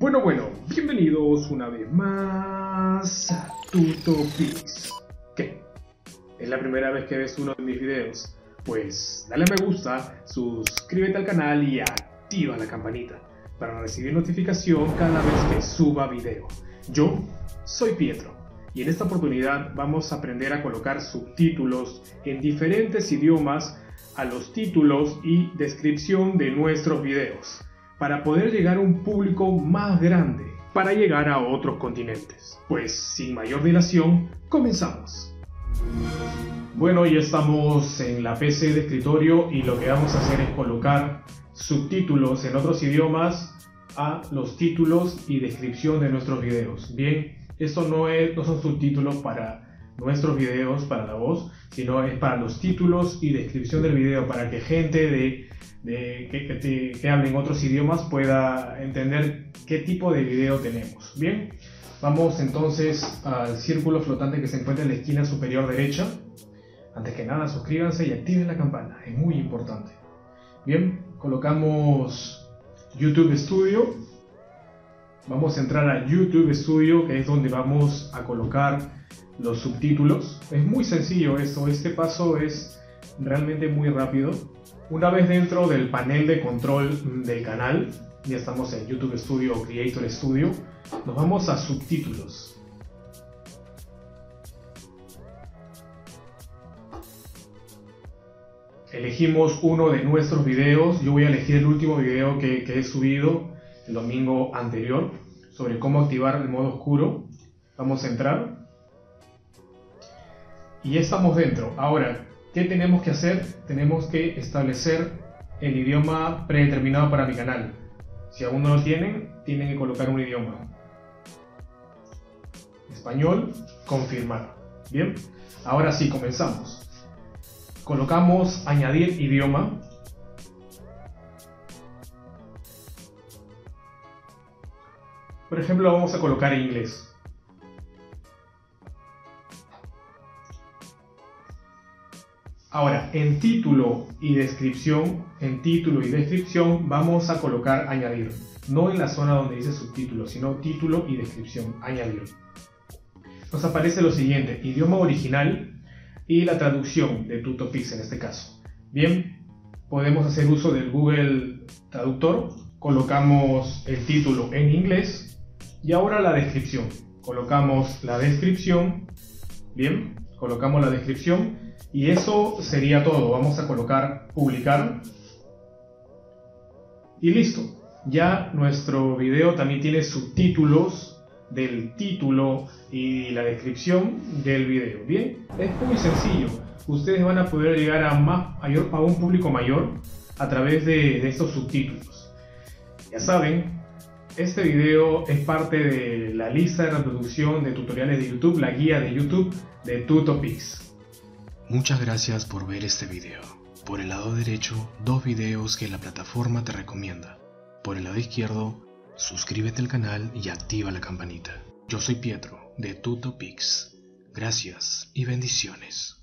Bueno, bueno, bienvenidos una vez más a TutoPix. ¿Qué? ¿Es la primera vez que ves uno de mis videos? Pues dale a me gusta, suscríbete al canal y activa la campanita para recibir notificación cada vez que suba video. Yo soy Pietro y en esta oportunidad vamos a aprender a colocar subtítulos en diferentes idiomas a los títulos y descripción de nuestros videos para poder llegar a un público más grande, para llegar a otros continentes. Pues sin mayor dilación, comenzamos. Bueno, ya estamos en la PC de escritorio y lo que vamos a hacer es colocar subtítulos en otros idiomas a los títulos y descripción de nuestros videos. Bien, esto no, es, no son subtítulos para nuestros videos, para la voz, sino es para los títulos y descripción del video, para que gente de de, que, que, hablen otros idiomas pueda entender qué tipo de video tenemos. Bien, vamos entonces al círculo flotante que se encuentra en la esquina superior derecha. Antes que nada, suscríbanse y activen la campana, es muy importante. Bien, colocamos YouTube Studio. Vamos a entrar a YouTube Studio, que es donde vamos a colocar los subtítulos. Es muy sencillo esto, este paso es realmente muy rápido. Una vez dentro del panel de control del canal, ya estamos en YouTube Studio o Creator Studio, nos vamos a subtítulos. Elegimos uno de nuestros videos, yo voy a elegir el último video que, que he subido el domingo anterior sobre cómo activar el modo oscuro. Vamos a entrar. Y ya estamos dentro. Ahora, ¿Qué tenemos que hacer? Tenemos que establecer el idioma predeterminado para mi canal. Si aún no lo tienen, tienen que colocar un idioma. Español, confirmar. Bien, ahora sí, comenzamos. Colocamos añadir idioma. Por ejemplo, vamos a colocar inglés. Ahora, en título y descripción, en título y descripción vamos a colocar añadir. No en la zona donde dice subtítulo, sino título y descripción, añadir. Nos aparece lo siguiente, idioma original y la traducción de Tutopix en este caso. Bien, podemos hacer uso del Google Traductor, colocamos el título en inglés y ahora la descripción. Colocamos la descripción, bien, colocamos la descripción y eso sería todo. Vamos a colocar publicar. Y listo. Ya nuestro video también tiene subtítulos del título y la descripción del video. Bien, es muy sencillo. Ustedes van a poder llegar a, más, a un público mayor a través de, de estos subtítulos. Ya saben, este video es parte de la lista de reproducción de tutoriales de YouTube, la guía de YouTube de Tutopix. Muchas gracias por ver este video. Por el lado derecho, dos videos que la plataforma te recomienda. Por el lado izquierdo, suscríbete al canal y activa la campanita. Yo soy Pietro, de TutoPix. Gracias y bendiciones.